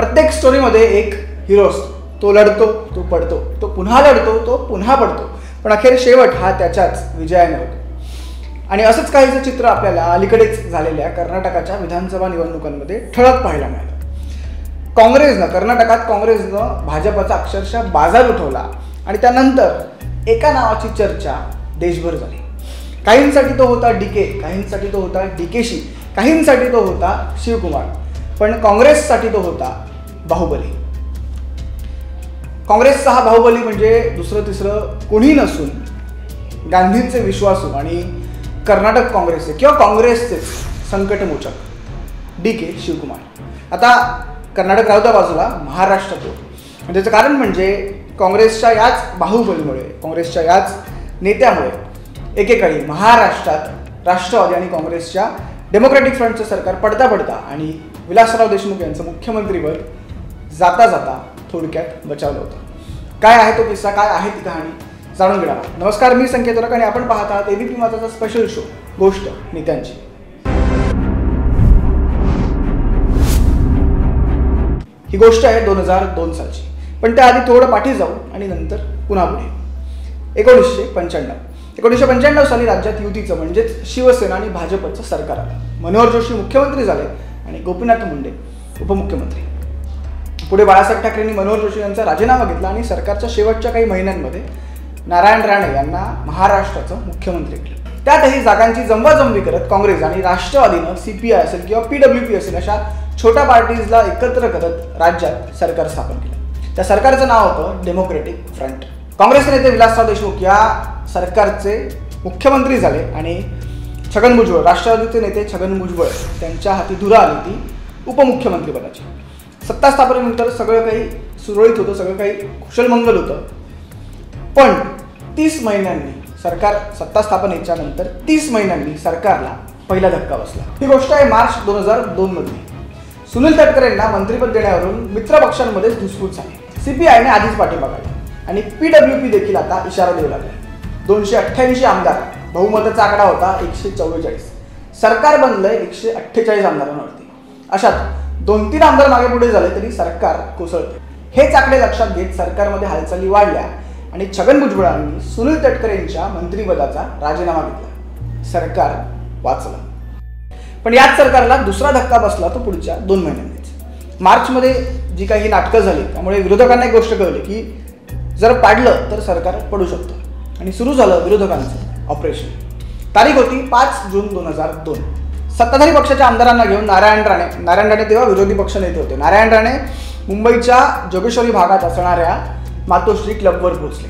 प्रत्येक स्टोरीमध्ये एक हिरो असतो. तो लढतो तो पडतो. तो पुन्हा लढतो तो पुन्हा पडतो. पण अखेर शेवट हा त्याच्याच विजयाने होतो. आणि असंच काहीचं चित्र आपल्याला अलीकडेच झालेल्या कर्नाटकाच्या विधानसभा निवडणुकांमध्ये ठळक पाहायला मिळालं. काँग्रेसनं कर्नाटकात काँग्रेसनं भाजपचा अक्षरशः बाजार उठवला आणि त्यानंतर एका नावाची चर्चा देशभर झाली. काहींसाठी तो होता डी के काहींसाठी तो होता डी केशी काहींसाठी तो होता शिवकुमार. पण काँग्रेससाठी तो होता बाहुबली. काँग्रेसचा हा बाहुबली म्हणजे दुसरं तिसरं कोणी नसून गांधींचे विश्वासू आणि कर्नाटक काँग्रेसचे किंवा काँग्रेसचे संकटमोचक डी के शिवकुमार. आता कर्नाटक राहू त्या बाजूला महाराष्ट्र तो आणि त्याचं कारण म्हणजे काँग्रेसच्या याच बाहुबलीमुळे काँग्रेसच्या याच नेत्यामुळे एकेकाळी महाराष्ट्रात राष्ट्रवादी आणि काँग्रेसच्या डेमोक्रॅटिक फ्रंटचं सरकार पडता पडता आणि विलासराव देशमुख यांचं मुख्यमंत्रीपद जाता जाता थोडक्यात बचावलं होतं. काय आहे तो किस्सा? काय आहे ती कहाणी? जाणून घेणार नमस्कार मी संकेत रक आणि आपण पाहत आहात एबीपी माझाचा स्पेशल शो गोष्ट नेत्यांची. ही गोष्ट आहे दोन हजार दोन सालची. पण त्याआधी थोडं पाठी जाऊ आणि नंतर पुन्हा पुढे. एकोणीसशे पंच्याण्णव. एकोणीसशे पंच्याण्णव साली राज्यात युतीचं म्हणजेच शिवसेना आणि भाजपचं सरकार आलं. मनोहर जोशी मुख्यमंत्री झाले. आणि गोपीनाथ मुंडे उपमुख्यमंत्री. पुढे बाळासाहेब ठाकरेंनी मनोहर जोशी यांचा राजीनामा घेतला आणि सरकारच्या शेवटच्या काही महिन्यांमध्ये नारायण राणे यांना महाराष्ट्राचं मुख्यमंत्री केलं. त्यातही जागांची जमवाजमवी करत काँग्रेस आणि राष्ट्रवादीनं सी पी आय असेल किंवा पी डब्ल्यू पी असेल अशा छोट्या पार्टीजला एकत्र करत राज्यात सरकार स्थापन केलं. त्या सरकारचं नाव होतं डेमोक्रेटिक फ्रंट. काँग्रेस नेते विलासराव देशमुख या सरकारचे मुख्यमंत्री झाले आणि छगन भुजबळ राष्ट्रवादीचे नेते छगन भुजबळ त्यांच्या हाती धुरा आली होती उपमुख्यमंत्रीपदाची सत्ता स्थापनेनंतर सगळं काही सुरळीत होतं सगळं काही कुशलमंगल होतं. पण तीस महिन्यांनी सरकार सत्ता स्थापनेच्या नंतर तीस महिन्यांनी सरकारला पहिला धक्का बसला. ही गोष्ट आहे मार्च दोन हजार दोन मधली सुनील तटकरेंना मंत्रिपद देण्यावरून मित्रपक्षांमध्येच धुसफूस झाली. सीपीआयने आधीच पाठिंबा काढला आणि पी डब्ल्यू पी देखील आता इशारा देऊ लागला. दोनशे अठ्ठ्याऐंशी आमदार बहुमताचा आकडा होता एकशे चव्वेचाळीस. सरकार बनलंय एकशे अठ्ठेचाळीस आमदारांवरती. अशात दोन तीन आमदार मागे पुढे झाले तरी सरकार कोसळते. हेच आकडे लक्षात घेत सरकारमध्ये हालचाली वाढल्या आणि छगन भुजबळांनी सुनील तटकरे यांच्या मंत्रिपदाचा राजीनामा घेतला. सरकार वाचलं. पण याच सरकारला दुसरा धक्का बसला तो पुढच्या दोन महिन्यांनीच. मार्चमध्ये जी काही नाटकं झाली त्यामुळे विरोधकांना एक गोष्ट कळली की जर पाडलं तर सरकार पडू शकतं. आणि सुरू झालं विरोधकांचं. ऑपरेशन. तारीख होती पाच जून दोन हजार दोन. सत्ताधारी पक्षाच्या आमदारांना घेऊन नारायण राणे. नारायण राणे तेव्हा विरोधी पक्ष नेते होते. नारायण राणे मुंबईच्या जोगेश्वरी भागात असणाऱ्या मातोश्री क्लबवर पोहोचले.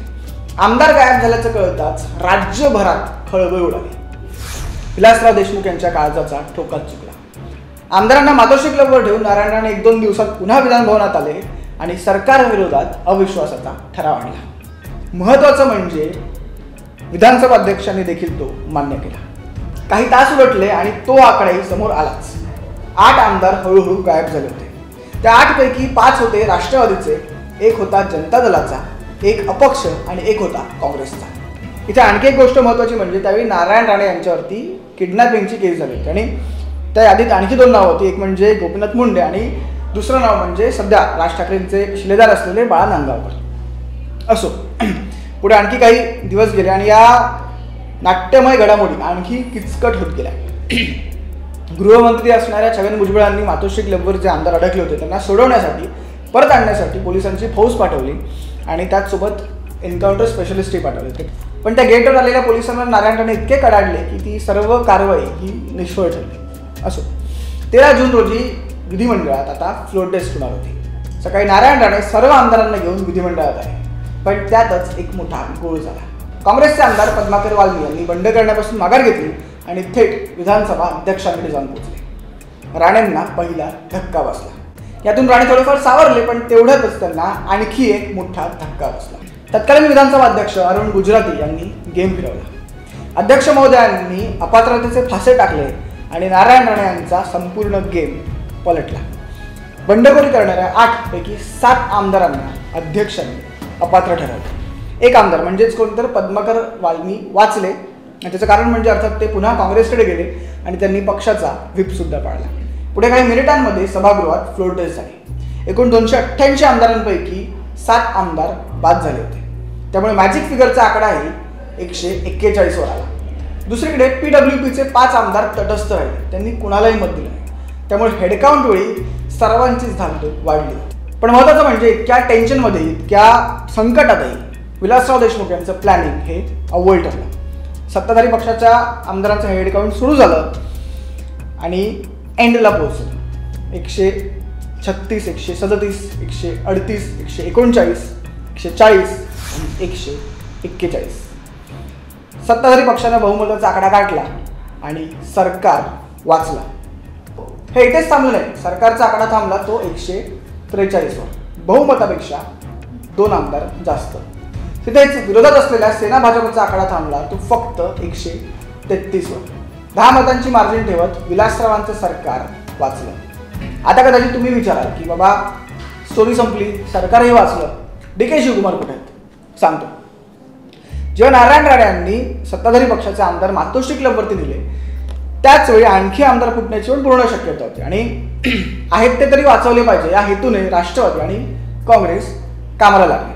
आमदार गायब झाल्याचं कळताच राज्यभरात खळबळ उडाली. विलासराव देशमुख यांच्या काळजाचा ठोकाच चुकला. आमदारांना मातोश्री क्लबवर ठेवून नारायण राणे एक दोन दिवसात पुन्हा विधानभवनात आले आणि सरकारविरोधात अविश्वासाचा ठराव आणला. महत्वाचं म्हणजे विधानसभा अध्यक्षांनी देखील तो मान्य केला. काही तास उलटले आणि तो आकडाही समोर आलाच. आठ आमदार हळूहळू गायब झाले होते. त्या आठपैकी पाच होते राष्ट्रवादीचे एक होता जनता दलाचा एक अपक्ष आणि एक होता काँग्रेसचा. इथे आणखी एक गोष्ट महत्त्वाची म्हणजे त्यावेळी नारायण राणे यांच्यावरती किडनॅपिंगची केस झाली होती आणि त्या यादीत आणखी दोन नावं होती. एक म्हणजे गोपीनाथ मुंडे आणि दुसरं नाव म्हणजे सध्या राज ठाकरेंचे शिलेदार असलेले बाळा नांदगावकर. असो. पुढे आणखी काही दिवस गेले आणि या नाट्यमय घडामोडी आणखी किचकट होत गेल्या. गृहमंत्री असणाऱ्या छगन भुजबळांनी मातोश्री क्लबवर जे आमदार अडकले होते त्यांना सोडवण्यासाठी परत आणण्यासाठी पोलिसांची फौज पाठवली आणि त्याचसोबत एन्काउंटर स्पेशलिस्टही पाठवले होते. पण त्या गेटवर आलेल्या पोलिसांना नारायणराणे इतके कडाडले की ती सर्व कारवाई ही निष्फळ ठरली. असो. तेरा जून रोजी विधिमंडळात आता फ्लोट टेस्ट होणार होती. सकाळी नारायण राणे सर्व आमदारांना घेऊन विधिमंडळात आले. पण त्यातच एक मोठा गोळ झाला. काँग्रेसचे आमदार पद्माकर वाल्मी यांनी बंड करण्यापासून माघार घेतली आणि थेट विधानसभा अध्यक्षांकडे जाऊन पोहोचले. राणेंना पहिला धक्का बसला. यातून राणे थोडेफार सावरले पण तेवढ्यातच त्यांना आणखी एक मोठा धक्का बसला. तत्कालीन विधानसभा अध्यक्ष अरुण गुजराती यांनी गेम फिरवला. अध्यक्ष महोदयांनी अपात्रतेचे फासे टाकले आणि नारायण राणे यांचा संपूर्ण गेम पलटला. बंडखोरी करणाऱ्या आठ पैकी सात आमदारांना अध्यक्षांनी अपात्र ठरवलं एक आमदार म्हणजेच कोणतर पद्मकर वाल्मी वाचले. आणि त्याचं कारण म्हणजे अर्थात ते पुन्हा काँग्रेसकडे गेले आणि त्यांनी पक्षाचा व्हीपसुद्धा पाळला. पुढे काही मिनिटांमध्ये सभागृहात फ्लोर टेस्ट झाली. एकूण दोनशे अठ्ठ्याऐंशी आमदारांपैकी सात आमदार बाद झाले होते. त्यामुळे मॅजिक फिगरचा आकडाही एकशे एक्केचाळीसवर आला. दुसरीकडे पी डब्ल्यू पीचे पाच आमदार तटस्थ राहिले. त्यांनी कुणालाही मत दिलं नाही. त्यामुळे हेडकाउंट वेळी सर्वांचीच धाकधूक वाढली. पण महत्त्वाचं म्हणजे इतक्या टेन्शनमध्ये इतक्या संकटातही विलासराव देशमुख यांचं प्लॅनिंग हे अव्वल ठरलं. सत्ताधारी पक्षाच्या आमदारांचं हेडकाउंट सुरू झालं आणि एंडला पोहोचलं. एकशे छत्तीस एकशे सदतीस एकशे अडतीस एकशे एकोणचाळीस एकशे चाळीस आणि एकशे एक्केचाळीस. सत्ताधारी पक्षानं बहुमताचा आकडा गाठला आणि सरकार वाचला. हे इथेच थांबलं नाही. सरकारचा आकडा थांबला तो एकशे त्रेचाळीसवर. बहुमतापेक्षा दोन आमदार जास्त. तिथेच विरोधात असलेल्या सेना भाजपचा आकडा थांबला तो फक्त एकशे तेहतीसवर. दहा मतांची मार्जिन ठेवत विलासरावांचं सरकार वाचलं. आता कदाचित तुम्ही विचाराल की बाबा स्टोरी संपली सरकारही वाचलं. डी के शिवकुमार कुठे आहेत? सांगतो. जेव्हा नारायण राणे यांनी सत्ताधारी पक्षाचे आमदार मातोश्री क्लबवरती दिले त्याच वेळी आणखी आमदार फुटण्याची पण पूर्ण शक्यता होती. आणि आहेत ते तरी वाचवले पाहिजे. या हेतूने राष्ट्रवादी आणि काँग्रेस कामाला लागले.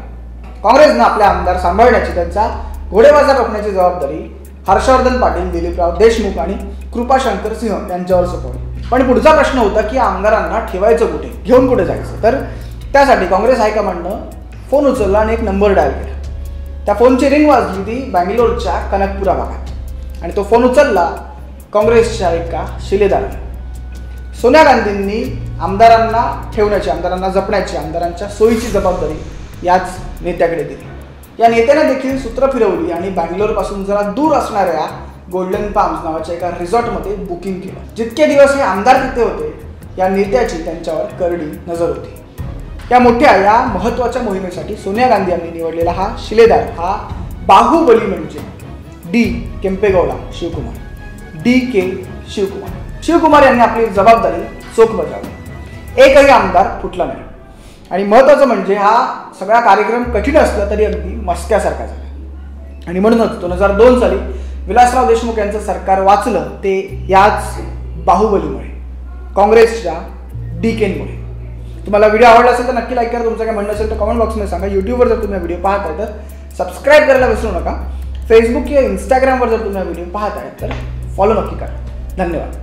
काँग्रेसनं आपले आमदार सांभाळण्याची त्यांचा घोडेबाजार रोखण्याची जबाबदारी हर्षवर्धन पाटील दिलीपराव देशमुख आणि कृपाशंकर सिंह यांच्यावर सोपवली. पण पुढचा प्रश्न होता की आमदारांना ठेवायचं कुठे? घेऊन कुठे जायचं? तर त्यासाठी काँग्रेस हायकमांडनं फोन उचलला आणि एक नंबर डायल केला. त्या फोनची रिंग वाजली ती बँगलोरच्या कनकपुरा भागात. आणि तो फोन उचलला काँग्रेसच्या एका शिलेदाराने. सोनिया गांधींनी आमदारांना ठेवण्याची आमदारांना जपण्याची आमदारांच्या सोयीची जबाबदारी याच नेत्याकडे दिली. या नेत्याने देखील सूत्र फिरवली आणि बँगलोरपासून जरा दूर असणाऱ्या गोल्डन पाम्स नावाच्या एका रिसॉर्टमध्ये बुकिंग केलं. जितके दिवस हे आमदार तिथे होते या नेत्याची त्यांच्यावर करडी नजर होती. या मोठ्या या महत्त्वाच्या मोहिमेसाठी सोनिया गांधी यांनी निवडलेला हा शिलेदार हा बाहुबली म्हणजे D Kempegowda Shivakumar. D K Shivakumar. Shivakumar यांनी आपली जबाबदारी चोख बजावली एकही आमदार फुटला नाही. आणि महत्त्वाचं म्हणजे हा सगळा कार्यक्रम कठीण असला तरी अगदी मस्क्यासारखा झाला. आणि म्हणूनच दोन हजार दोन साली विलासराव देशमुख यांचं सरकार वाचलं ते याच बाहुबलीमुळे काँग्रेसच्या डी केनमुळे तुम्हाला व्हिडिओ आवडला असेल तर नक्की लाईक करा. तुमचं काय म्हणणं असेल तर कमेंट बॉक्समध्ये सांगा. यूट्यूबवर जर तुम्ही व्हिडिओ पाहत आहे तर सबस्क्राईब करायला विसरू नका. फेसबुक किंवा इंस्टाग्रामवर जर तुम्ही व्हिडिओ पाहत आहे तर फॉलो नक्की करा. धन्यवाद.